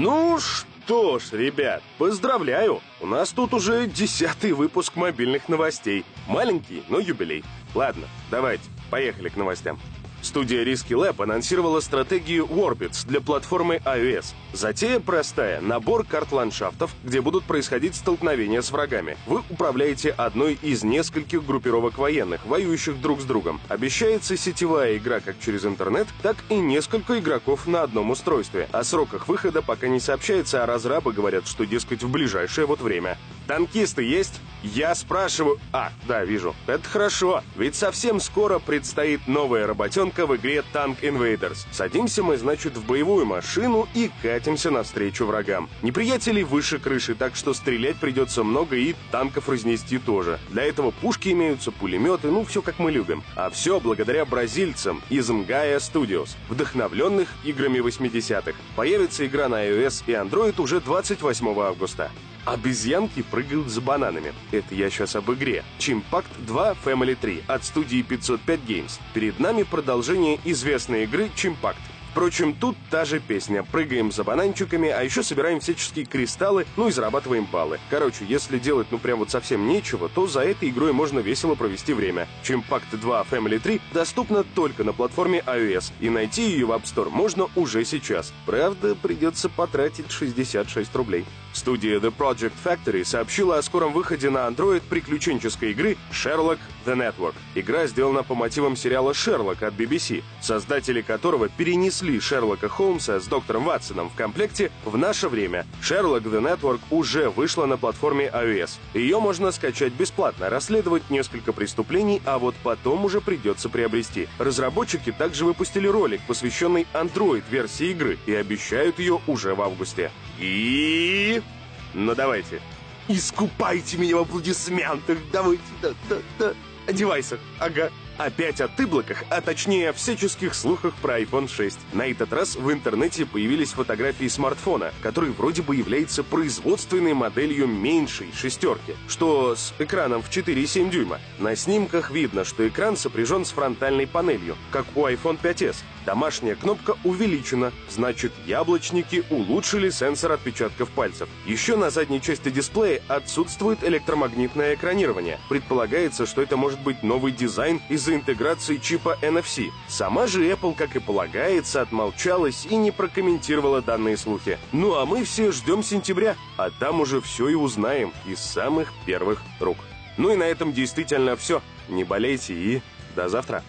Ну что ж, ребят, поздравляю! У нас тут уже десятый выпуск мобильных новостей. Маленький, но юбилей. Ладно, давайте, поехали к новостям. Студия Risky Lab анонсировала стратегию Warbits для платформы iOS. Затея простая – набор карт ландшафтов, где будут происходить столкновения с врагами. Вы управляете одной из нескольких группировок военных, воюющих друг с другом. Обещается сетевая игра как через интернет, так и несколько игроков на одном устройстве. О сроках выхода пока не сообщается, а разрабы говорят, что, дескать, в ближайшее вот время. Танкисты есть? Я спрашиваю... А, да, вижу. Это хорошо, ведь совсем скоро предстоит новая работенка в игре Tank Invaders. Садимся мы, значит, в боевую машину и катимся навстречу врагам. Неприятелей выше крыши, так что стрелять придется много и танков разнести тоже. Для этого пушки имеются, пулеметы, ну, все как мы любим. А все благодаря бразильцам из Mgaia Studios, вдохновленных играми 80-х. Появится игра на iOS и Android уже 28 августа. Обезьянки прыгают за бананами. Это я сейчас об игре. Чимпакт 2 Family 3 от студии 505 Games. Перед нами продолжение известной игры Чимпакт. Впрочем, тут та же песня. Прыгаем за бананчиками, а еще собираем всяческие кристаллы, ну и зарабатываем баллы. Короче, если делать ну прям вот совсем нечего, то за этой игрой можно весело провести время. Чимпакт 2 Family 3 доступна только на платформе iOS, и найти ее в App Store можно уже сейчас. Правда, придется потратить 66 рублей. Студия The Project Factory сообщила о скором выходе на Android приключенческой игры Sherlock The Network. Игра сделана по мотивам сериала «Шерлок» от BBC, создатели которого перенесли Шерлока Холмса с доктором Ватсоном в комплекте в наше время. Sherlock The Network уже вышла на платформе iOS. Ее можно скачать бесплатно, расследовать несколько преступлений, а вот потом уже придется приобрести. Разработчики также выпустили ролик, посвященный Android-версии игры, и обещают ее уже в августе. И... Ну давайте. Искупайте меня в аплодисментах. Давайте, да, да, да. О девайсах. Ага. Опять о тыблоках, а точнее о всяческих слухах про iPhone 6. На этот раз в интернете появились фотографии смартфона, который вроде бы является производственной моделью меньшей шестерки, что с экраном в 4,7 дюйма. На снимках видно, что экран сопряжен с фронтальной панелью, как у iPhone 5s. Домашняя кнопка увеличена, значит яблочники улучшили сенсор отпечатков пальцев. Еще на задней части дисплея отсутствует электромагнитное экранирование. Предполагается, что это может быть новый дизайн из-за интеграции чипа NFC. Сама же Apple, как и полагается, отмолчалась и не прокомментировала данные слухи. Ну а мы все ждем сентября, а там уже все и узнаем из самых первых рук. Ну и на этом действительно все. Не болейте и до завтра.